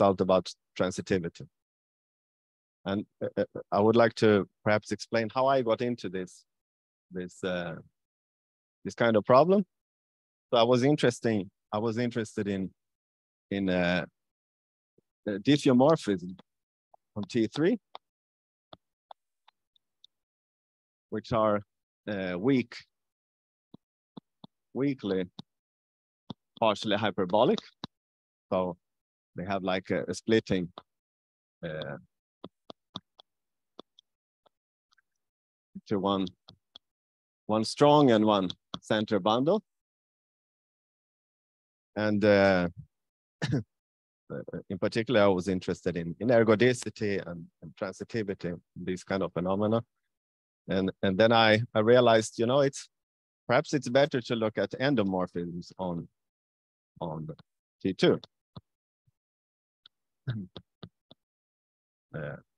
out about transitivity. And uh, uh, I would like to perhaps explain how I got into this, this, uh, this kind of problem. So I was interesting. I was interested in, in uh, diffeomorphism on T3, which are uh, weak, weakly partially hyperbolic. So they have like a, a splitting uh, to one, one strong and one center bundle. And uh, in particular, I was interested in, in ergodicity and, and transitivity, these kind of phenomena. And, and then I, I realized, you know, it's perhaps it's better to look at endomorphisms on, on T2.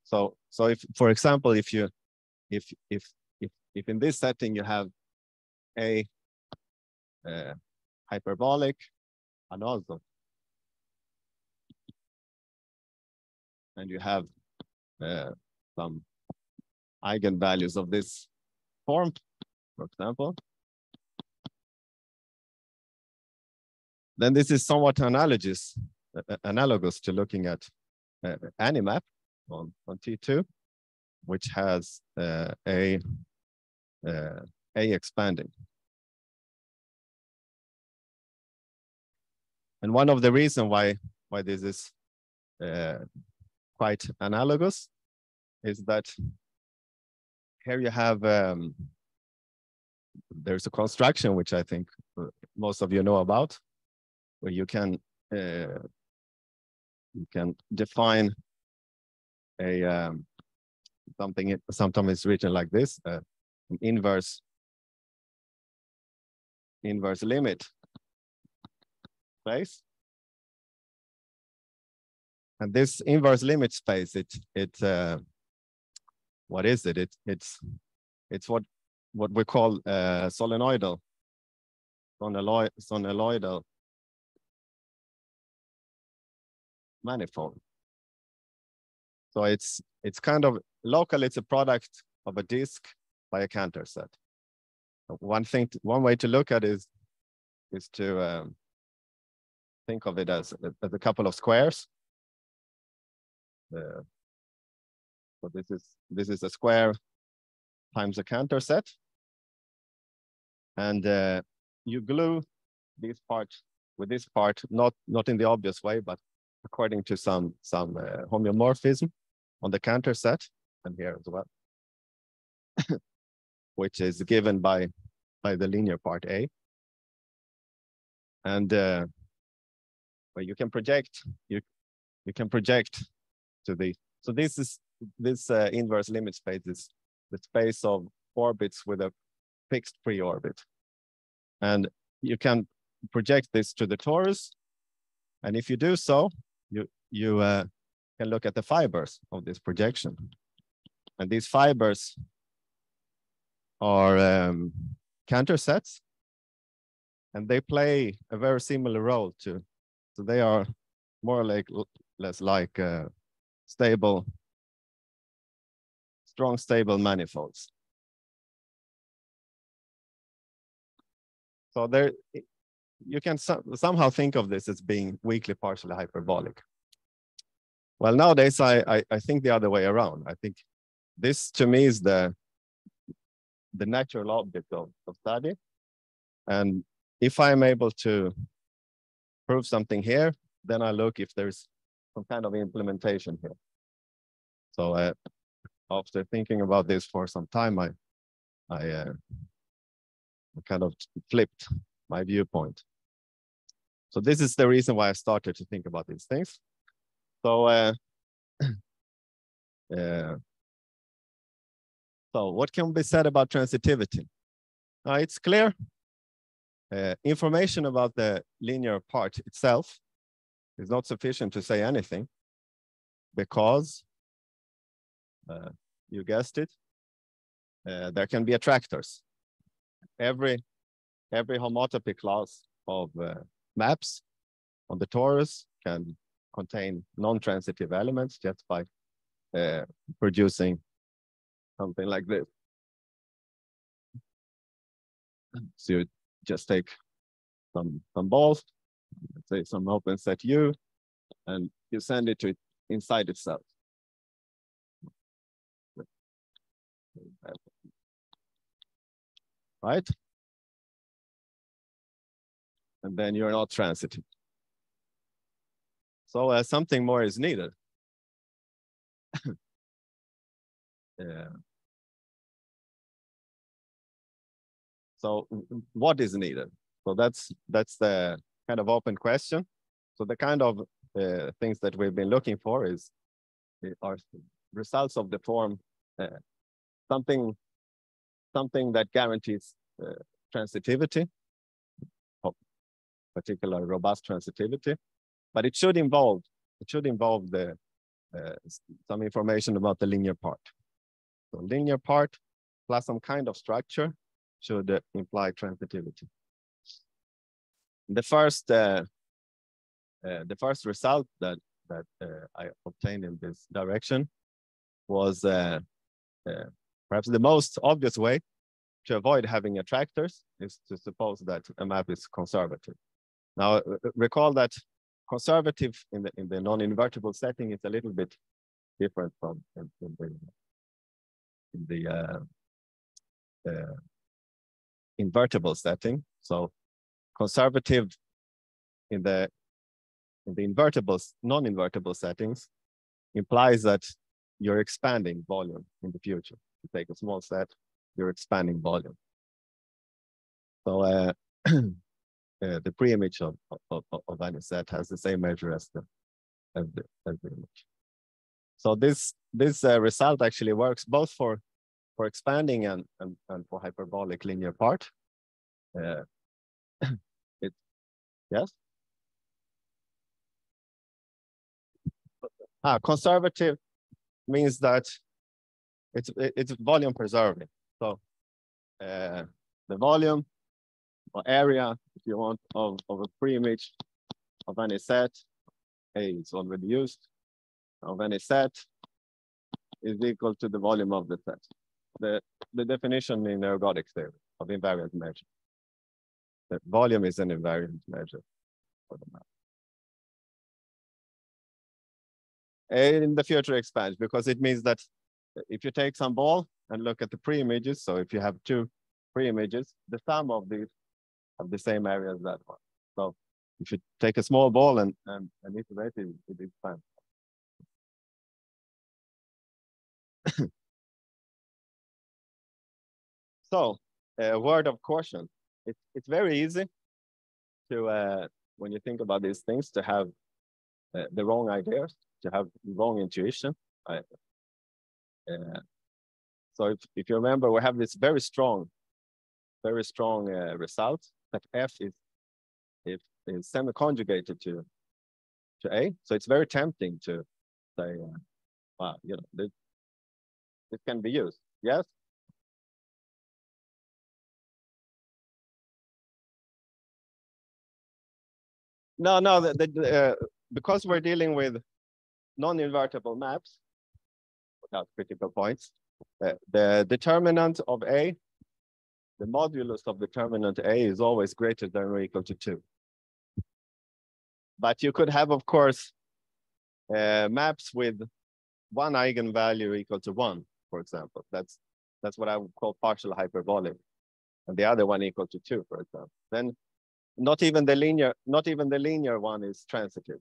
So, so if, for example, if you, if, if, if, if in this setting you have a uh, hyperbolic and also, and you have uh, some eigenvalues of this form, for example, then this is somewhat analogous, analogous to looking at uh, Animap on, on T2, which has uh, a, uh, a expanding. And one of the reasons why, why this is uh, quite analogous is that here you have, um, there's a construction which I think uh, most of you know about, where you can uh, you can define a um, something sometimes it's written like this uh, inverse inverse limit. Space. And this inverse limit space it it uh, what is it? It it's it's what what we call uh, solenoidal solenoidal manifold. So it's it's kind of local. It's a product of a disk by a Cantor set. One thing, one way to look at is is to um, think of it as, as a couple of squares. Uh, so this is this is a square times a Cantor set, and uh, you glue this part with this part, not not in the obvious way, but according to some, some uh, homeomorphism on the Cantor set and here as well, which is given by, by the linear part A. And uh, well, you can project, you, you can project to the, so this is, this uh, inverse limit space is the space of orbits with a fixed pre-orbit. And you can project this to the torus. And if you do so, you, you uh, can look at the fibers of this projection. And these fibers are um, Cantor sets, and they play a very similar role to, so they are more like less like uh, stable, strong stable manifolds. So there, you can so somehow think of this as being weakly partially hyperbolic. Well, nowadays, I, I, I, think the other way around. I think this to me is the, the natural object of, of study. And if I'm able to prove something here, then I look if there's some kind of implementation here. So uh, after thinking about this for some time, I, I uh, kind of flipped my viewpoint. So this is the reason why I started to think about these things. So, uh, uh, so what can be said about transitivity? Uh, it's clear. Uh, information about the linear part itself is not sufficient to say anything because, uh, you guessed it, uh, there can be attractors. Every every homotopy class of uh, maps on the torus can contain non-transitive elements just by uh, producing something like this. So you just take some, some balls, say some open set U, and you send it to it inside itself. Right? Then you're not transitive. So uh, something more is needed. yeah. So what is needed? So that's that's the kind of open question. So the kind of uh, things that we've been looking for is are results of the form uh, something something that guarantees uh, transitivity, particular robust transitivity, but it should involve it should involve the uh, some information about the linear part. So linear part plus some kind of structure should uh, imply transitivity. The first uh, uh, the first result that that uh, I obtained in this direction was uh, perhaps the most obvious way to avoid having attractors is to suppose that a map is conservative. Now recall that conservative in the in the non-invertible setting is a little bit different from in, in the in the uh, uh, invertible setting. So conservative in the in the invertible non-invertible settings implies that you're expanding volume in the future. You take a small set, you're expanding volume. So uh, the pre-image of, of, of any set has the same measure as the, as the, as the image. So this, this uh, result actually works both for, for expanding and, and, and for hyperbolic linear part. Uh, it, yes? Ah, conservative means that it's, it's volume preserving. So uh, the volume or area, if you want, of, of a pre-image of any set, A is already used, of any set is equal to the volume of the set. The, the definition in ergodic theory of invariant measure. The volume is an invariant measure for the map. In the future expands because it means that if you take some ball and look at the pre-images, so if you have two pre-images, the sum of these have the same area as that one. So if you take a small ball and, and, and iterate it, it expands. so a word of caution. It, it's very easy to, uh, when you think about these things, to have uh, the wrong ideas, to have wrong intuition. I, uh, so if, if you remember, we have this very strong, very strong uh, result that F is, if, is semi-conjugated to, to A. So it's very tempting to say, uh, wow, you know, this, this can be used. Yes? No, no, the, the, uh, because we're dealing with non-invertible maps without critical points, uh, the determinant of A the modulus of determinant A is always greater than or equal to two. But you could have, of course, uh, maps with one eigenvalue equal to one, for example. That's that's what I would call partial hyperbolic, and the other one equal to two, for example. Then not even the linear, not even the linear one is transitive.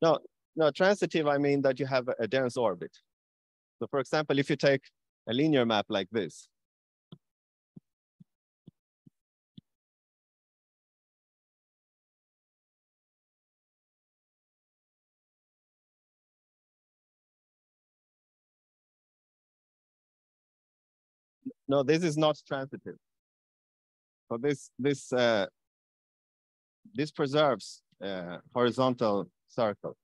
No, no, transitive, I mean that you have a dense orbit. So for example, if you take a linear map like this, No, this is not transitive. So this this uh, this preserves uh, horizontal circle.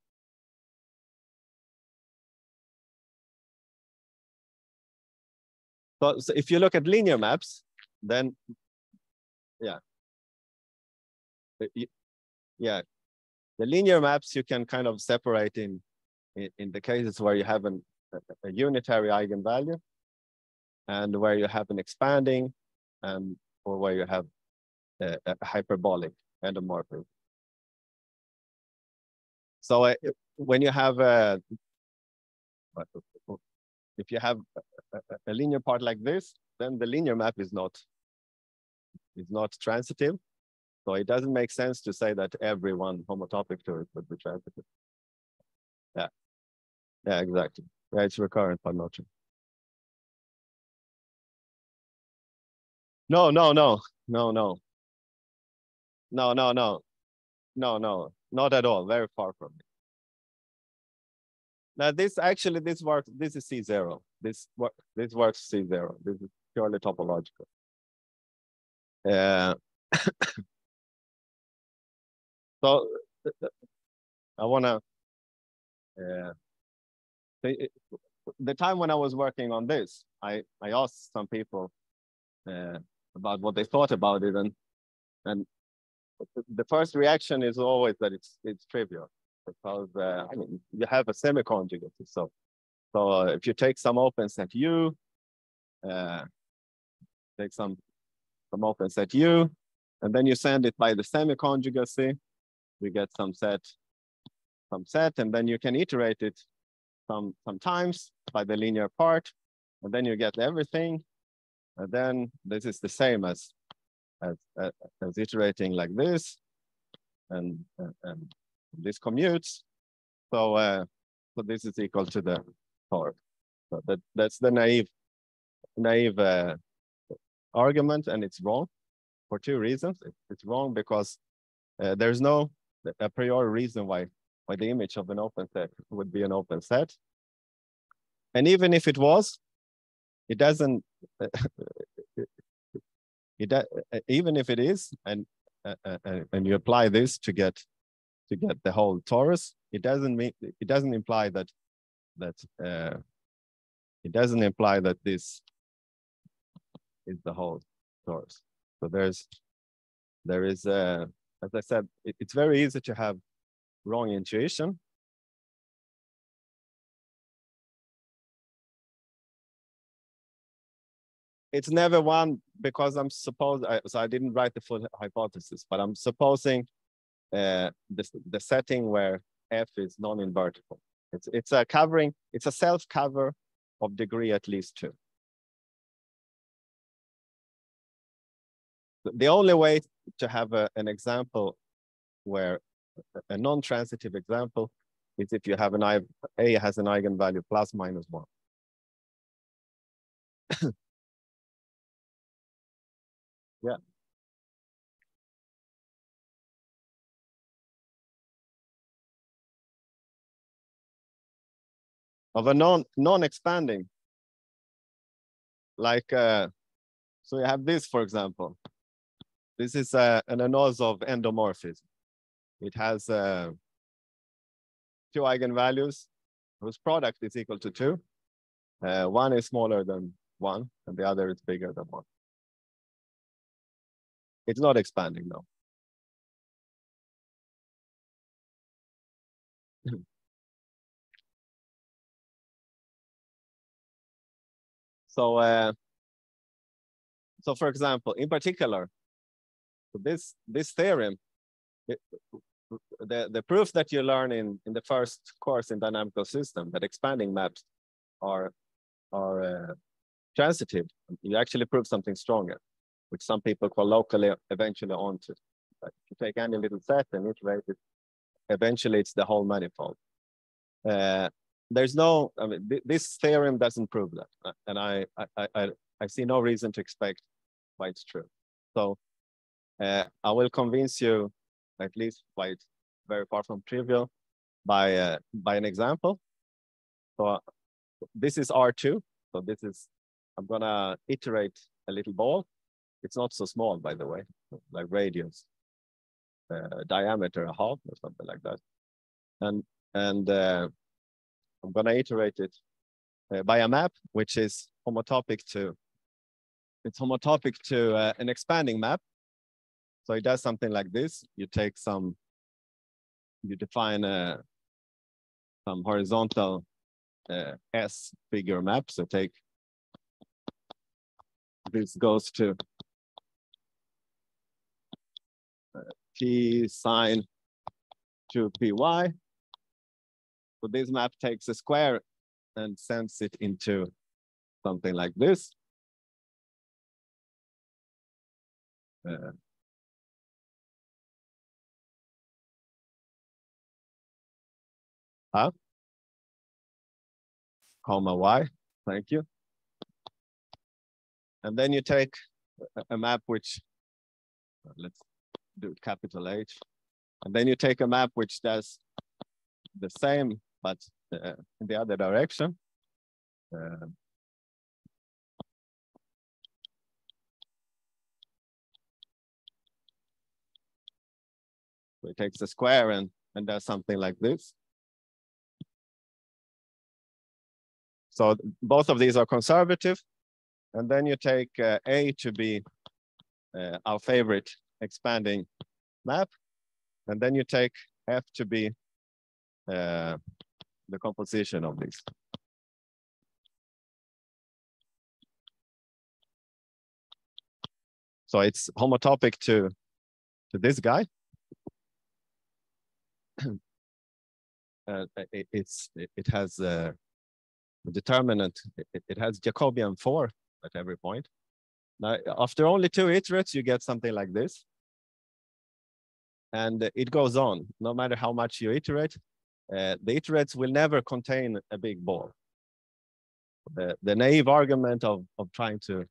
So, so if you look at linear maps, then yeah, yeah, the linear maps you can kind of separate in in, in the cases where you have an, a, unitary eigenvalue and where you have an expanding and or where you have a, a hyperbolic endomorphism. So uh, when you have a, if you have a, a, linear part like this, then the linear map is not is not transitive. So it doesn't make sense to say that every one homotopic to it would be transitive. Yeah, yeah, exactly. Yeah, it's recurrent, but not true. No, no, no, no, no. No, no, no. No, no, not at all. Very far from it. Now this actually, this works, this is C0. This, this works C0. This is purely topological. Uh, so I wanna, uh, the, the time when I was working on this, I, I asked some people uh, about what they thought about it. And, and the first reaction is always that it's, it's trivial because uh, I mean, you have a semi-conjugate. So, so uh, if you take some open set U, uh, take some, some open set U, and then you send it by the semi-conjugacy, we get some set, some set, and then you can iterate it some, sometimes by the linear part, and then you get everything. And then this is the same as, as, as iterating like this. And, and this commutes. So, uh, so this is equal to the torus. So that, that's the naive, naive uh, argument, and it's wrong for two reasons. It's wrong because uh, there's no a priori reason why why the image of an open set would be an open set. And even if it was, it doesn't it, even if it is and uh, uh, and you apply this to get to get the whole torus it doesn't mean it doesn't imply that that uh, it doesn't imply that this is the whole torus. So there's there is uh, as i said it, it's very easy to have wrong intuition it's never one because I'm supposed, I, so I didn't write the full hypothesis, but I'm supposing uh, the, the setting where F is non-invertible. It's, it's a covering, it's a self-cover of degree at least two. The only way to have a, an example where a non-transitive example is if you have an I, A has an eigenvalue plus minus one. Yeah. Of a non non-expanding, like uh, so you have this, for example. This is uh, an Anosov endomorphism. It has uh, two eigenvalues whose product is equal to two. Uh, one is smaller than one, and the other is bigger than one. It's not expanding though. so, uh, so for example, in particular, this this theorem, the the proof that you learn in in the first course in dynamical system that expanding maps are are uh, transitive, you actually prove something stronger which some people call locally eventually onto. But if you take any little set and iterate it, eventually it's the whole manifold. Uh, there's no, I mean, th this theorem doesn't prove that. Uh, and I, I, I, I see no reason to expect why it's true. So uh, I will convince you, at least why it's very far from trivial, by, uh, by an example. So uh, this is R2. So this is, I'm gonna iterate a little ball it's not so small, by the way, like radius, uh, diameter a half or something like that. And, and uh, I'm gonna iterate it uh, by a map, which is homotopic to it's homotopic to uh, an expanding map. So it does something like this. You take some, you define a, some horizontal uh, S figure map. So take, this goes to uh, P sine to Py. So this map takes a square and sends it into something like this. Uh, huh? Comma y, thank you. And then you take a, a map which, let's do capital H. And then you take a map which does the same, but uh, in the other direction. Uh, so it takes a square and, and does something like this. So both of these are conservative. And then you take uh, A to be uh, our favorite expanding map. And then you take F to be uh, the composition of these. So it's homotopic to, to this guy. uh, it, it's, it, it has a determinant, it, it has Jacobian 4 at every point. Now, after only two iterates, you get something like this. And it goes on, no matter how much you iterate, uh, the iterates will never contain a big ball. The, the naive argument of, of trying to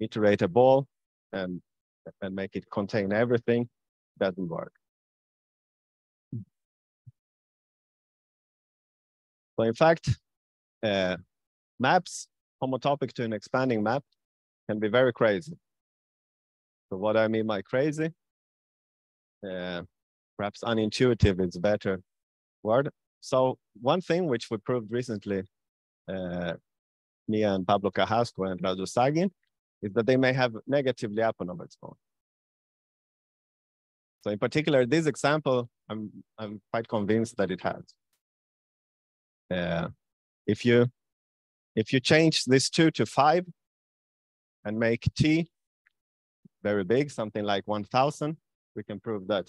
iterate a ball and, and make it contain everything doesn't work. So in fact, uh, maps homotopic to an expanding map can be very crazy. So what I mean by crazy, uh, perhaps unintuitive is a better word. So one thing which we proved recently, uh, me and Pablo Carrasco and Radu Saghin, is that they may have negative Lyapunov exponent. So in particular, this example, I'm, I'm quite convinced that it has. Uh, if you if you change this two to five and make t very big, something like 1000, we can prove that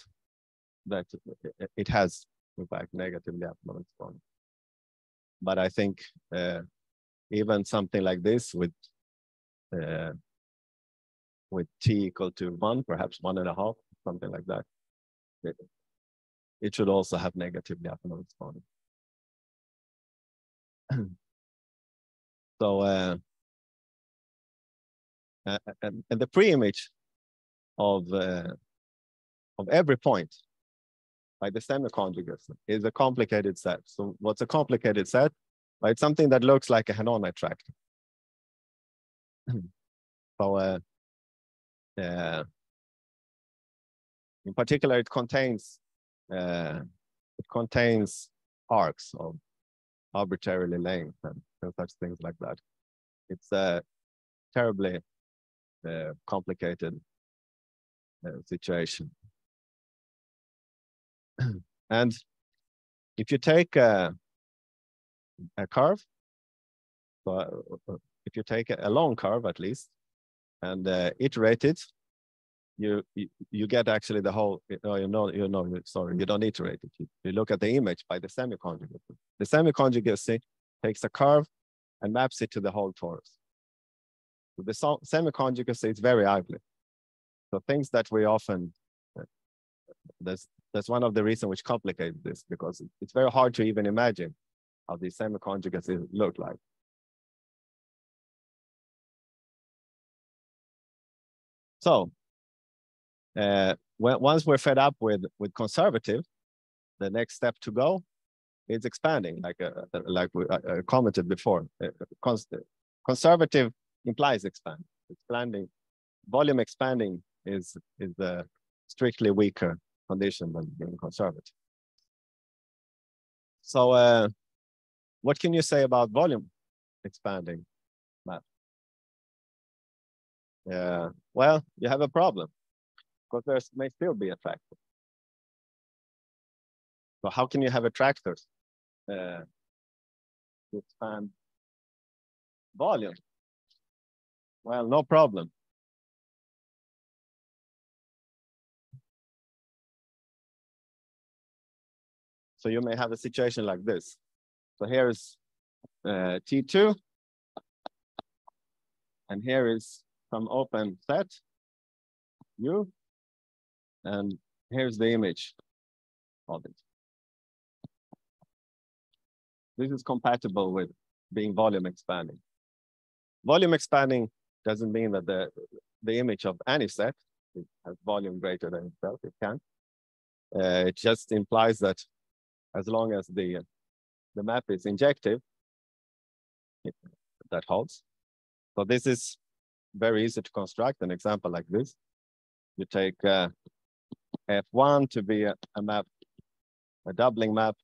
that it has in fact negative Lyapunov exponent. But I think uh, even something like this with uh, with t equal to one, perhaps one and a half, something like that, it, it should also have negative Lyapunov exponent. so uh, and, and the pre-image of uh, of every point by the semiconjugacy is a complicated set. So what's a complicated set? Well, it's something that looks like a Hénon attractor. so uh, uh, in particular, it contains uh, it contains arcs of arbitrarily length and, and such things like that. It's a terribly uh, complicated uh, situation. and if you take a, a curve, so if you take a long curve at least, and uh, iterate it, you, you, you get actually the whole. Oh, you know, you know. Sorry, you don't iterate it. You, you look at the image by the semiconjugacy. The semi-conjugacy takes a curve and maps it to the whole torus. So the semi-conjugacy is very ugly. So things that we often uh, there's that's one of the reasons which complicate this because it's very hard to even imagine how these semiconjugacies look like. So uh, once we're fed up with, with conservative, the next step to go is expanding, like uh, uh like we uh, commented before. Cons conservative implies expand. Expanding, volume expanding is is strictly weaker condition than being conservative. So uh, what can you say about volume expanding uh, well, you have a problem because there may still be attractors. So how can you have attractors uh, to expand volume? Well, no problem. So you may have a situation like this. So here is uh, T2, and here is some open set, U, and here's the image of it. This is compatible with being volume expanding. Volume expanding doesn't mean that the, the image of any set has volume greater than itself, it can. Uh, it just implies that as long as the, the map is injective, it, that holds. So this is very easy to construct an example like this. You take uh, F1 to be a, a, map, a doubling map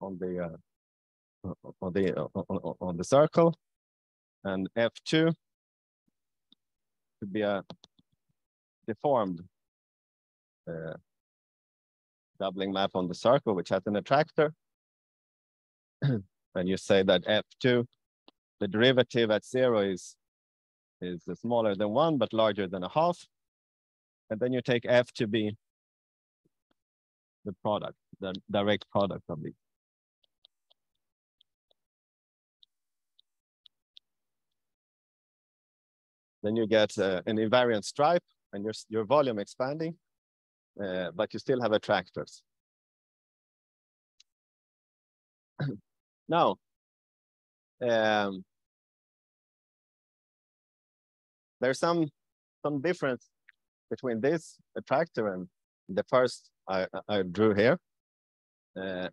on the uh, on the on, on the circle, and F2 to be a deformed uh, doubling map on the circle, which has an attractor. and you say that F2, the derivative at zero is, is smaller than one, but larger than a half. And then you take F to be the product, the direct product of these. Then you get uh, an invariant stripe and your, your volume expanding uh, but you still have attractors. now, um, there's some some difference between this attractor and the first I, I drew here. Uh,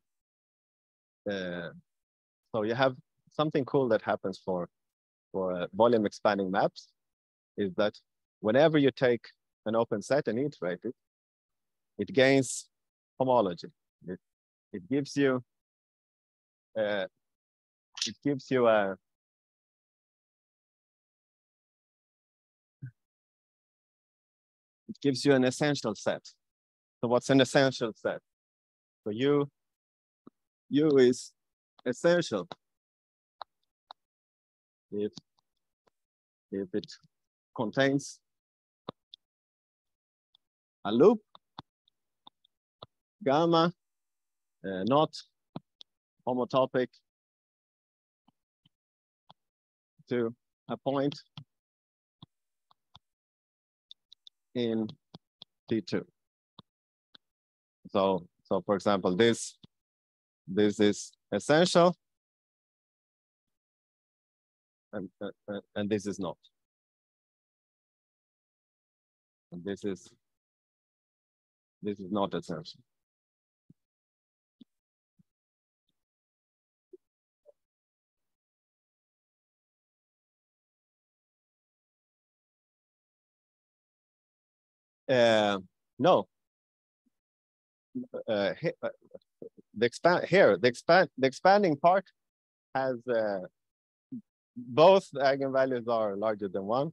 uh, so you have something cool that happens for for uh, volume expanding maps is that whenever you take an open set and iterate it, it gains homology. It, it gives you uh, it gives you a it gives you an essential set. So what's an essential set? So U, U is essential if, if it contains a loop gamma, uh, not homotopic to a point in T2. So, so for example, this, this is essential and, uh, and this is not. And this is, this is not essential. Uh, no. Uh, uh, the expand here, the expand the expanding part has uh, both eigenvalues are larger than one,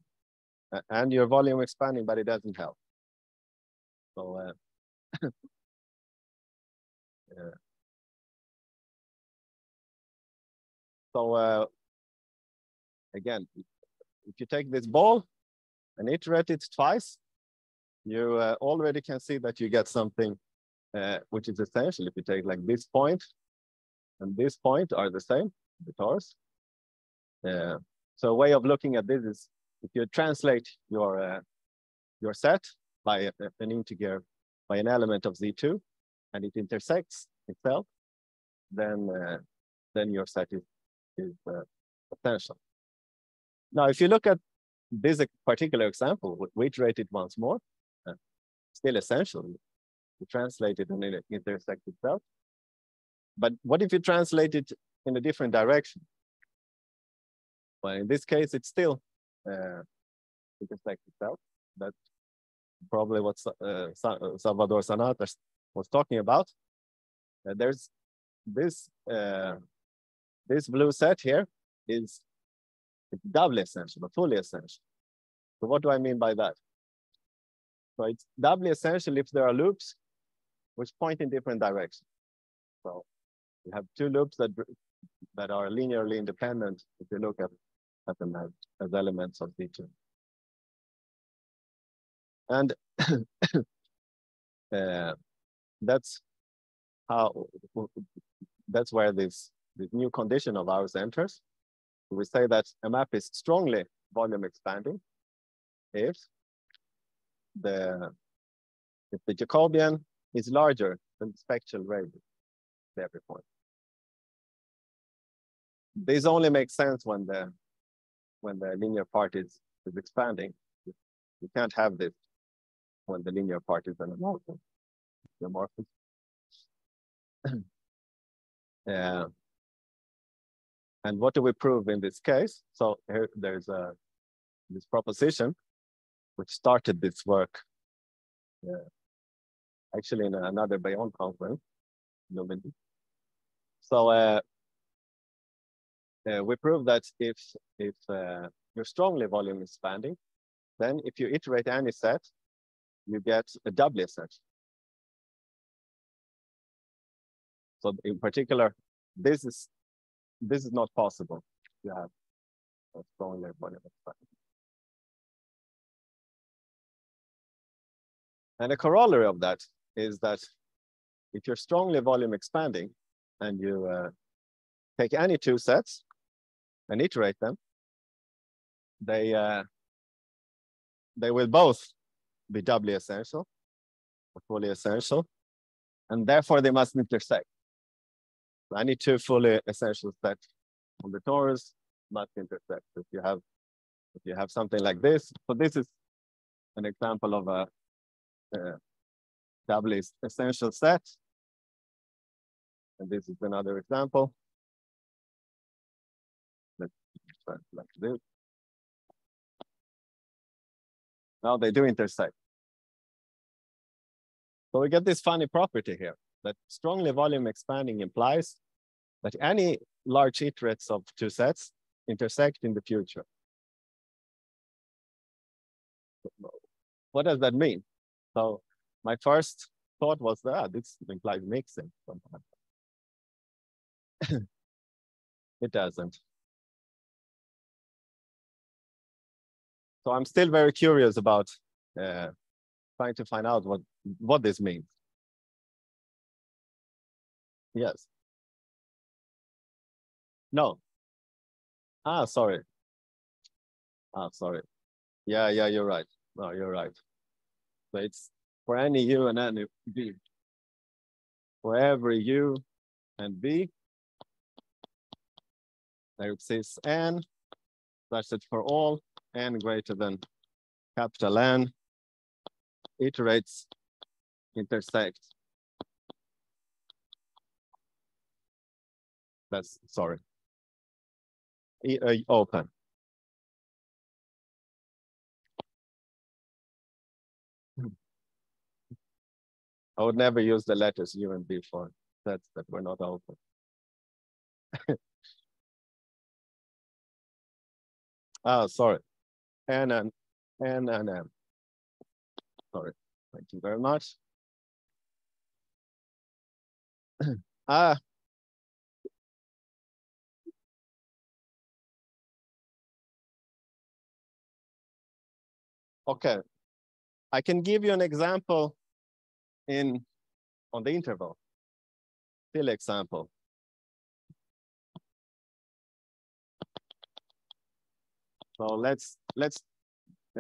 and your volume expanding, but it doesn't help. So uh, yeah. So uh, again, if you take this ball and iterate it twice, you uh, already can see that you get something uh, which is essential. If you take like this point and this point are the same, the torus. Uh, so a way of looking at this is if you translate your uh, your set by an integer by an element of z2 and it intersects itself, then uh, then your set is is uh, essential. Now, if you look at this particular example, we iterate it once more still essential to translate it and it intersect itself. But what if you translate it in a different direction? Well, in this case, it's still uh, intersect itself. That's probably what uh, Salvador Sanatas was talking about. Uh, there's this uh, this blue set here is doubly essential, but fully essential. So what do I mean by that? So it's doubly essential if there are loops which point in different directions. So we have two loops that, that are linearly independent if you look at, at them as, as elements of Z2. And uh, that's how that's where this, this new condition of ours enters. We say that a map is strongly volume expanding if the the Jacobian is larger than the spectral radius at every point. This only makes sense when the when the linear part is, is expanding. You can't have this when the linear part is an Anosov. yeah. Uh, and what do we prove in this case? So here there's a this proposition which started this work yeah, actually in another Bayonne conference. Normandy. So uh, uh, we prove that if if uh, you're strongly volume expanding, then if you iterate any set, you get a doubly set. So in particular, this is this is not possible. You have a strongly volume expanding. And a corollary of that is that if you're strongly volume expanding and you uh, take any two sets and iterate them, they uh, they will both be doubly essential or fully essential, and therefore they must intersect. So any two fully essential sets on the torus must intersect. If you have if you have something like this, so this is an example of a uh, essential set. And this is another example. Let's like this. Now they do intersect. So we get this funny property here that strongly volume expanding implies that any large iterates of two sets intersect in the future. What does that mean? So my first thought was that ah, this implies mixing. it doesn't. So I'm still very curious about uh, trying to find out what, what this means. Yes. No. Ah, sorry. Ah, sorry. Yeah, yeah, you're right. No, you're right. It's for any u and any v. For every u and v, there exists n, such that for all n greater than capital N, iterates intersect. That's sorry. E, uh, open. I would never use the letters U and B for sets that were not open. oh, sorry. N and N and M. Sorry. Thank you very much. ah. Okay. I can give you an example in on the interval. Still example. So let's let's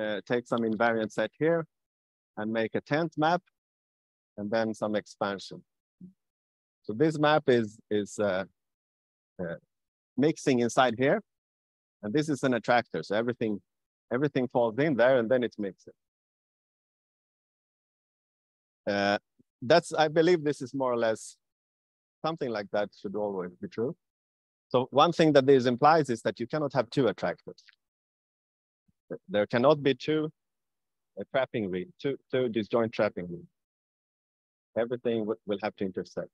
uh, take some invariant set here and make a tent map and then some expansion. So this map is is uh, uh, mixing inside here, and this is an attractor. So everything everything falls in there, and then it's mixing. Uh, that's, I believe this is more or less something like that should always be true. So one thing that this implies is that you cannot have two attractors. There cannot be two trapping ring, two, two disjoint trapping rings. Everything will have to intersect.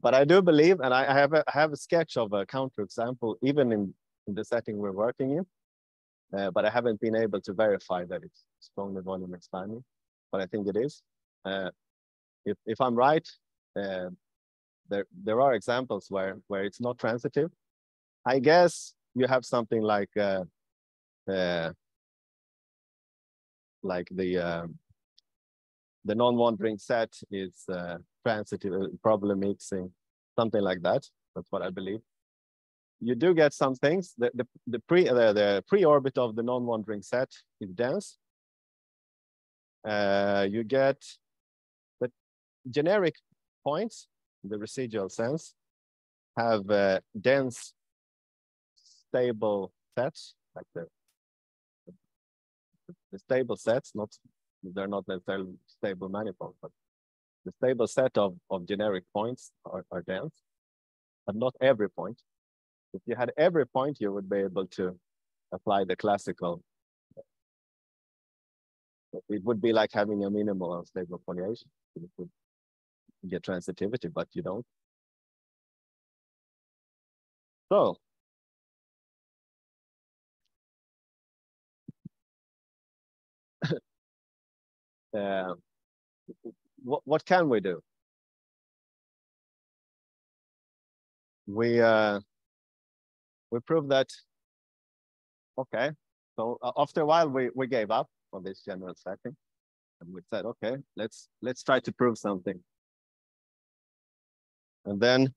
But I do believe, and I have a, I have a sketch of a counterexample, even in, in the setting we're working in, uh, but I haven't been able to verify that it's strongly volume expanding, but I think it is. Uh, if, if I'm right, uh, there, there are examples where, where it's not transitive. I guess you have something like uh, uh, like the um, the non-wandering set is uh, transitive, uh, problem mixing, something like that. That's what I believe. You do get some things. The, the, the pre the, the pre-orbit of the non-wandering set is dense. Uh, you get the generic points, the residual sense, have uh, dense, stable sets, like the, the stable sets, not they're not necessarily stable manifolds, but the stable set of, of generic points are, are dense, but not every point. If you had every point, you would be able to apply the classical. It would be like having a minimal unstable foliation. You would get transitivity, but you don't. So uh, what, what can we do? We uh, we proved that, okay, so uh, after a while we, we gave up on this general setting and we said, okay, let's let's try to prove something. And then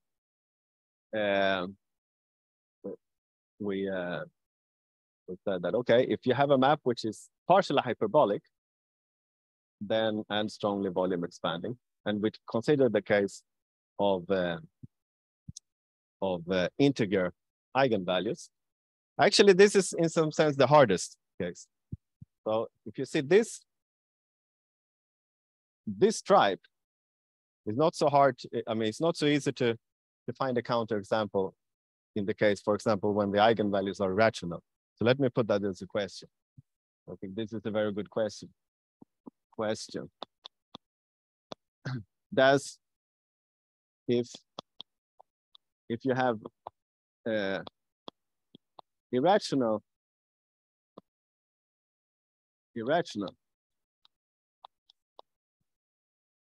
uh, we uh, we said that okay, if you have a map which is partially hyperbolic, then and strongly volume expanding. And we consider the case of, uh, of uh, integer eigenvalues. Actually, this is in some sense the hardest case. So if you see this, this stripe is not so hard. To, I mean, it's not so easy to, to find a counterexample in the case, for example, when the eigenvalues are rational. So let me put that as a question. I think this is a very good question question. Does if if you have uh, irrational irrational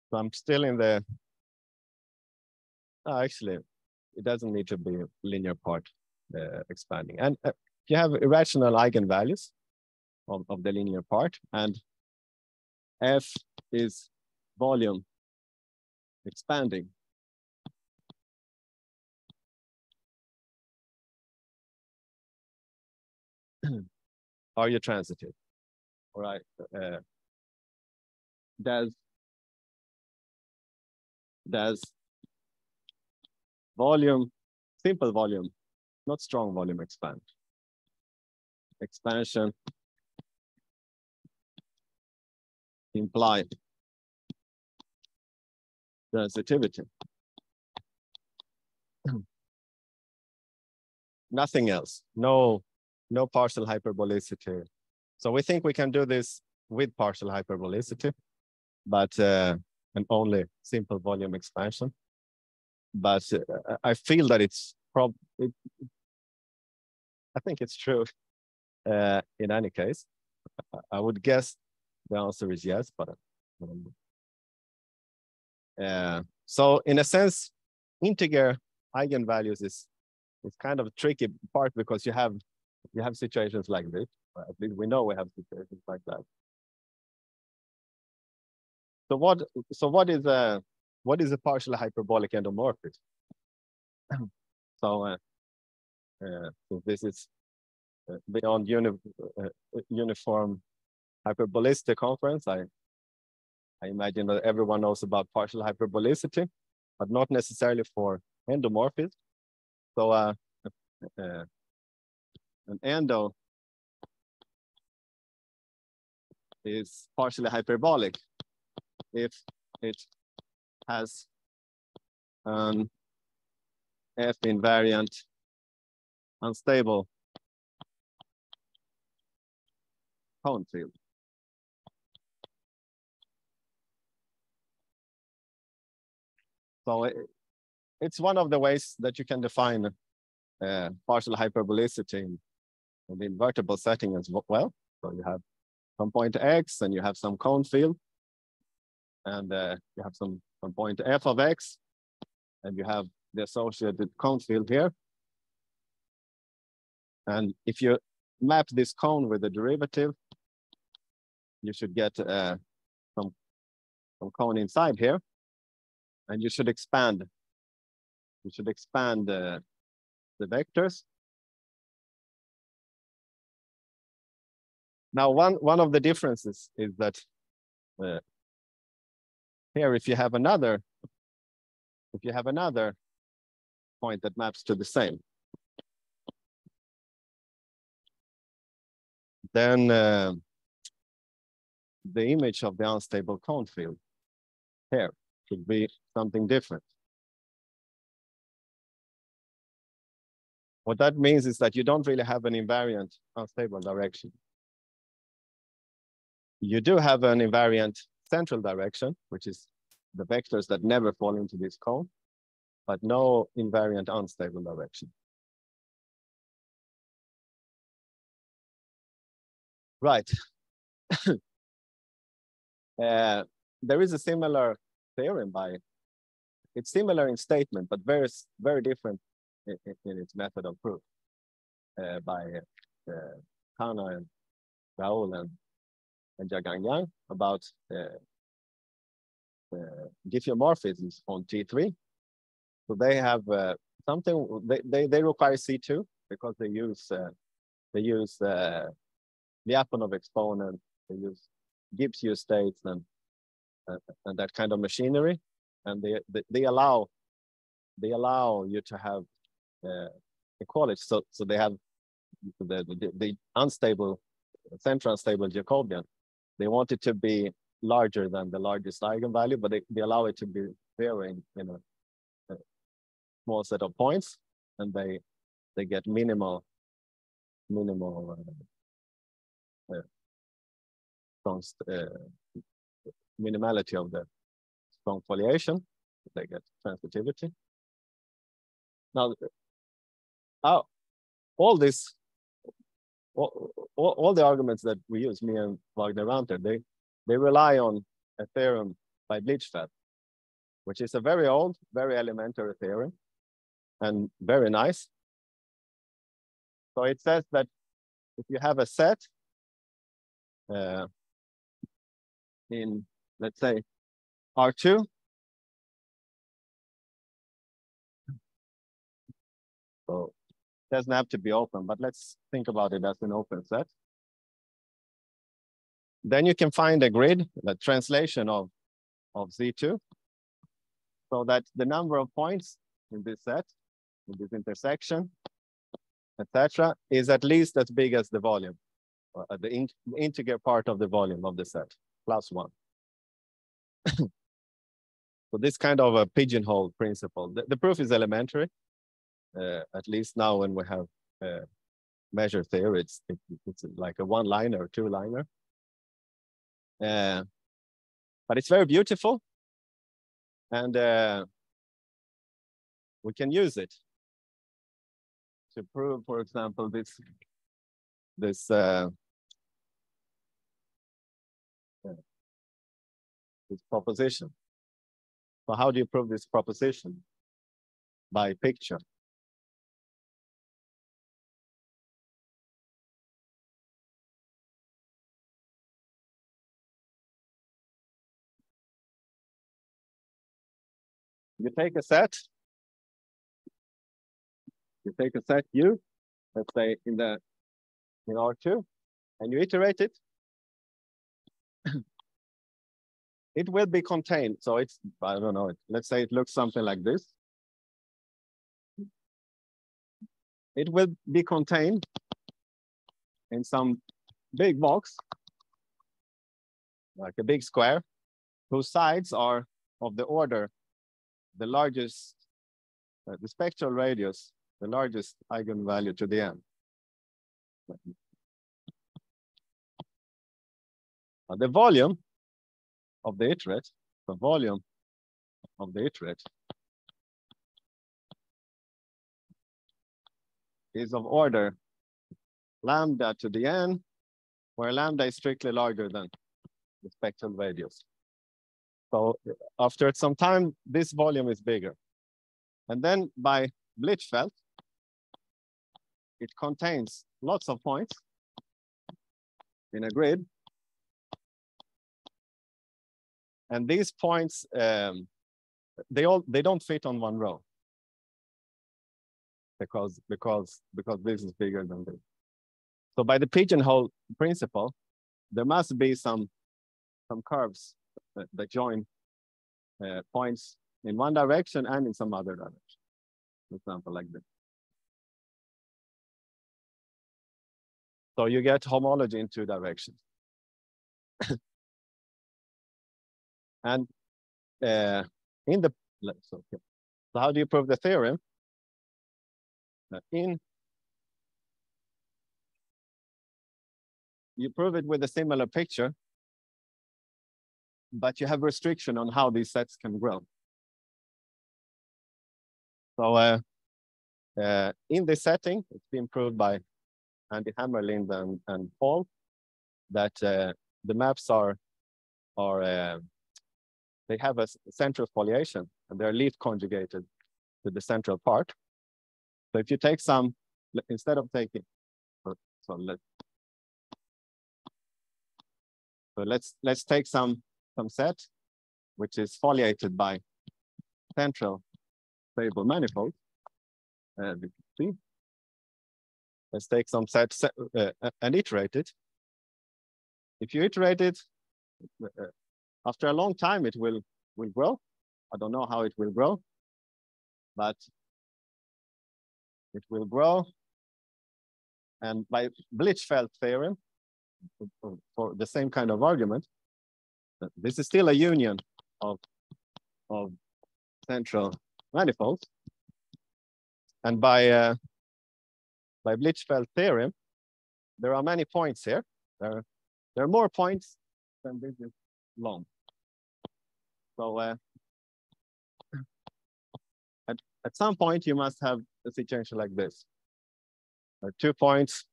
so I'm still in the oh, actually it doesn't need to be linear part uh, expanding and uh, you have irrational eigenvalues of, of the linear part and F is volume expanding. Are you transitive? Right. Uh, does does volume, simple volume, not strong volume expand? Expansion imply transitivity. Nothing else, no, no partial hyperbolicity. So we think we can do this with partial hyperbolicity, but uh, and only simple volume expansion. But uh, I feel that it's prob. It, I think it's true. Uh, in any case, I would guess the answer is yes, but um, uh, so in a sense, integer eigenvalues is is kind of tricky part because you have you have situations like this. At least we know we have situations like that. So what so what is a what is a partially hyperbolic endomorphism? so, uh, uh, so this is uh, beyond uni uh, uniform hyperbolicity conference. I, I imagine that everyone knows about partial hyperbolicity, but not necessarily for endomorphism. So uh, uh, an endo is partially hyperbolic if it has an F invariant unstable cone field. So it, it's one of the ways that you can define uh, partial hyperbolicity in, the invertible setting as well. So you have some point x and you have some cone field. And uh, you have some, some point f of x. And you have the associated cone field here. And if you map this cone with the derivative, you should get uh, some, some cone inside here. And you should expand. You should expand uh, the vectors. Now, one, one of the differences is that uh, here, if you have another, if you have another point that maps to the same, then uh, the image of the unstable cone field here should be something different. What that means is that you don't really have an invariant unstable direction. You do have an invariant central direction, which is the vectors that never fall into this cone, but no invariant unstable direction. Right. uh, there is a similar theorem by, it's similar in statement, but very, very different in, in its method of proof uh, by uh, Jana and Raoul and Jiagang Yang about uh, diffeomorphisms on T3. So they have uh, something, they, they, they require C2 because they use, uh, they use uh, Lyapunov exponent, they use Gibbs U states and, uh, and that kind of machinery. And they, they, they allow they allow you to have uh, equality. So, so they have the, the, the unstable, central unstable Jacobian. They want it to be larger than the largest eigenvalue, but they, they allow it to be varying in a, a small set of points, and they they get minimal minimal uh, uh, uh, minimality of the strong foliation. They get transitivity. Now, uh, all this, all, all, the arguments that we use, me and Wagner Ranter, they they rely on a theorem by Blichfeld, which is a very old, very elementary theorem and very nice. So it says that if you have a set uh, in, let's say, R2, so doesn't have to be open, but let's think about it as an open set. Then you can find a grid, the translation of, of Z2, so that the number of points in this set, in this intersection, etc., is at least as big as the volume, uh, the, in, integer part of the volume of the set, plus one. so this kind of a pigeonhole principle. The, the proof is elementary, at least now when we have uh, measure theory, it's, it, it's like a one-liner or two-liner. Uh, but it's very beautiful. And uh, we can use it to prove, for example, this, this uh, this proposition. So how do you prove this proposition? By picture. You take a set, you take a set U, let's say in the in R2, and you iterate it, it will be contained. So it's, I don't know, let's say it looks something like this. It will be contained in some big box, like a big square, whose sides are of the order the largest, uh, the spectral radius, the largest eigenvalue to the n. The volume of the iterate, the volume of the iterate is of order lambda to the n, where lambda is strictly larger than the spectral radius. So after some time, this volume is bigger. And then by Blichfeld, it contains lots of points in a grid. And these points, um, they all they don't fit on one row because because because this is bigger than this. So by the pigeonhole principle, there must be some some curves that, that join uh, points in one direction and in some other direction. For example, like this. So you get homology in two directions. and uh, in the, so, so how do you prove the theorem? Uh, in, you prove it with a similar picture, but you have restriction on how these sets can grow. So uh, uh, in this setting, it's been proved by Andy Hammerlindl and, and Paul that uh, the maps are, are uh, they have a central foliation and they're leaf conjugated to the central part. So if you take some, instead of taking, so let, so let's let's take some some set, which is foliated by central stable manifold. Uh, see. Let's take some set, set uh, and iterate it. If you iterate it, uh, after a long time, it will, will grow. I don't know how it will grow, but it will grow. And by Blichfeld theorem, for the same kind of argument, this is still a union of, of central manifolds. And by, uh, by Blichfeld theorem, there are many points here. There, there are more points than this is long. So uh, at, at some point, you must have a situation like this. There are two points.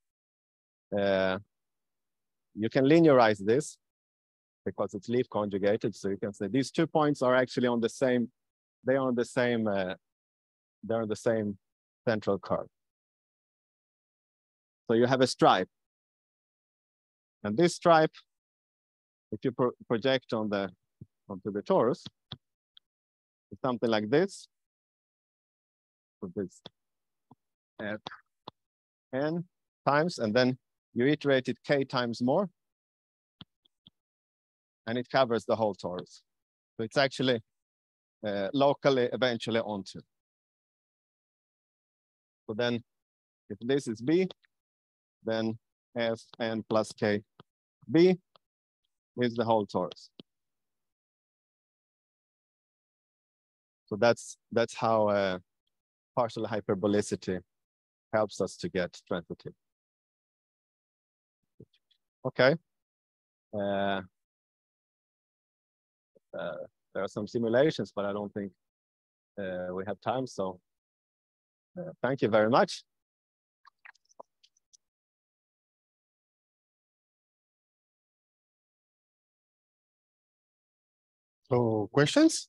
Uh, you can linearize this because it's leaf conjugated. So you can say these two points are actually on the same, they are on the same, uh, they're on the same central curve. So you have a stripe. And this stripe, if you pro project on the onto the torus, it's something like this. This f n times, and then you iterate it k times more, and it covers the whole torus. So it's actually uh, locally eventually onto. So then if this is B, then F n plus K B is the whole torus. So that's that's how uh, partial hyperbolicity helps us to get transitive. Okay. Uh, uh, there are some simulations, but I don't think uh, we have time. So uh, thank you very much. So questions?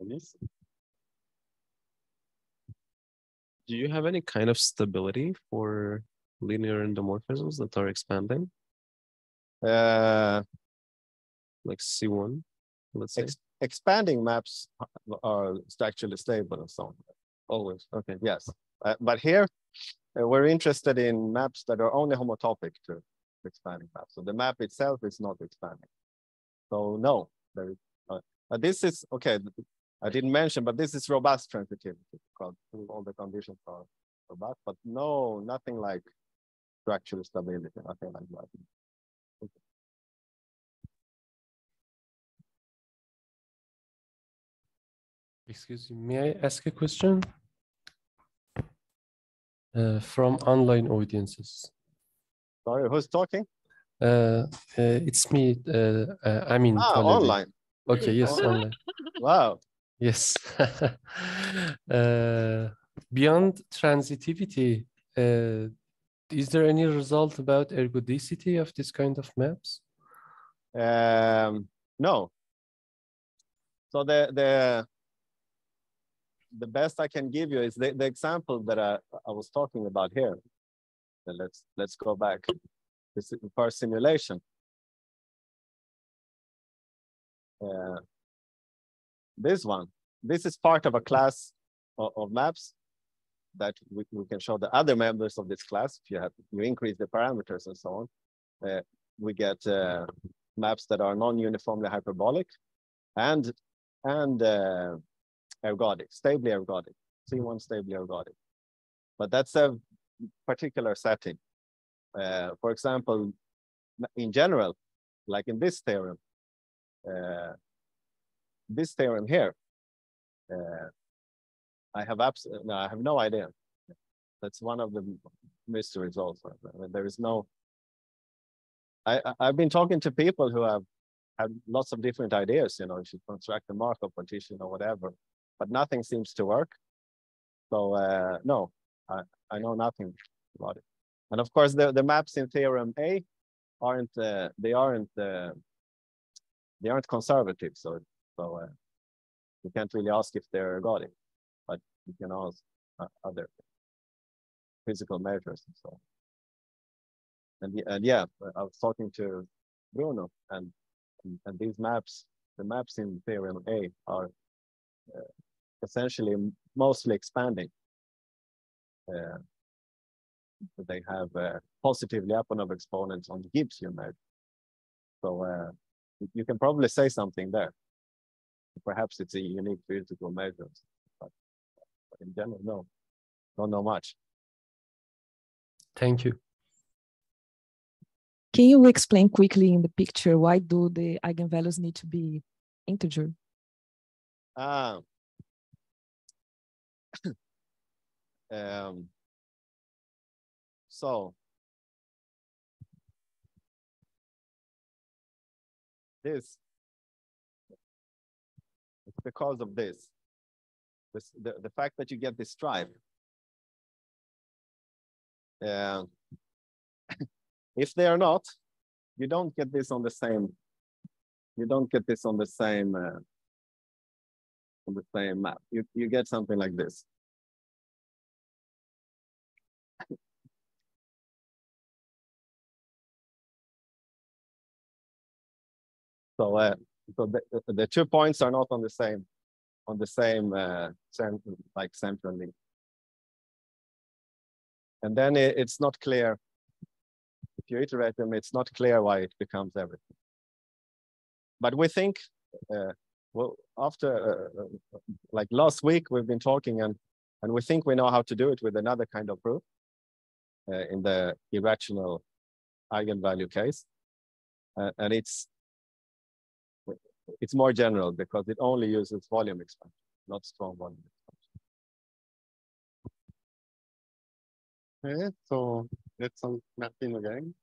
Yes. Do you have any kind of stability for linear endomorphisms that are expanding, Uh, like C1, let's say? ex expanding maps are structurally stable and so on. Always. Okay. Yes. Uh, but here uh, we're interested in maps that are only homotopic to expanding maps. So the map itself is not expanding. So no, there is. Uh, this is okay. I didn't mention, but this is robust transitivity because all the conditions are robust, but no, nothing like structural stability, nothing like that. Okay. Excuse me, may I ask a question? Uh, from online audiences. Sorry, who's talking? Uh, uh, it's me, uh, uh, I mean, Ah, Talebi. online. Okay, yes, online. Wow. Yes. Uh, beyond transitivity, uh, is there any result about ergodicity of this kind of maps? Um, no. So the the the best I can give you is the, the example that I, I was talking about here. So let's let's go back. This is for simulation. Uh, this one, this is part of a class of, of maps that we, we can show the other members of this class. If you have you increase the parameters and so on, uh, we get uh, maps that are non-uniformly hyperbolic and and uh, ergodic, stably ergodic, C1 stably ergodic. But that's a particular setting. Uh, for example, in general, like in this theorem, uh, this theorem here, uh, I have abs no, I have no idea. That's one of the mysteries also. I mean, there is no. I, I've been talking to people who have had lots of different ideas. You know, you should construct a Markov partition or whatever, but nothing seems to work. So uh, no, I I know nothing about it. And of course, the the maps in theorem A aren't uh, they aren't uh, they aren't conservative. So so uh, you can't really ask if they're ergodic, you can ask uh, other physical measures and so on. And, and yeah, I was talking to Bruno, and, and and these maps, the maps in theorem A are uh, essentially mostly expanding. Uh, they have uh, positively Lyapunov exponents on the Gibbs measure. So uh, you- you can probably say something there. Perhaps it's a unique physical measure, in general, no, don't know much. Thank you. Can you explain quickly in the picture why do the eigenvalues need to be integer? Ah. um, so this it's because of this. This the, the fact that you get this stripe. Uh, if they are not, you don't get this on the same. You don't get this on the same. Uh, on the same map. You, you get something like this. So, uh, so the- the two points are not on the same, on the same, uh, cent- like centrally. And then it, it's not clear. If you iterate them, it's not clear why it becomes everything. But we think, uh, well, after uh, uh, like last week, we've been talking and and we think we know how to do it with another kind of proof uh, in the irrational eigenvalue case, uh, and it's it's more general because it only uses volume expansion, not strong volume expansion. Okay, so let's um, Martin again.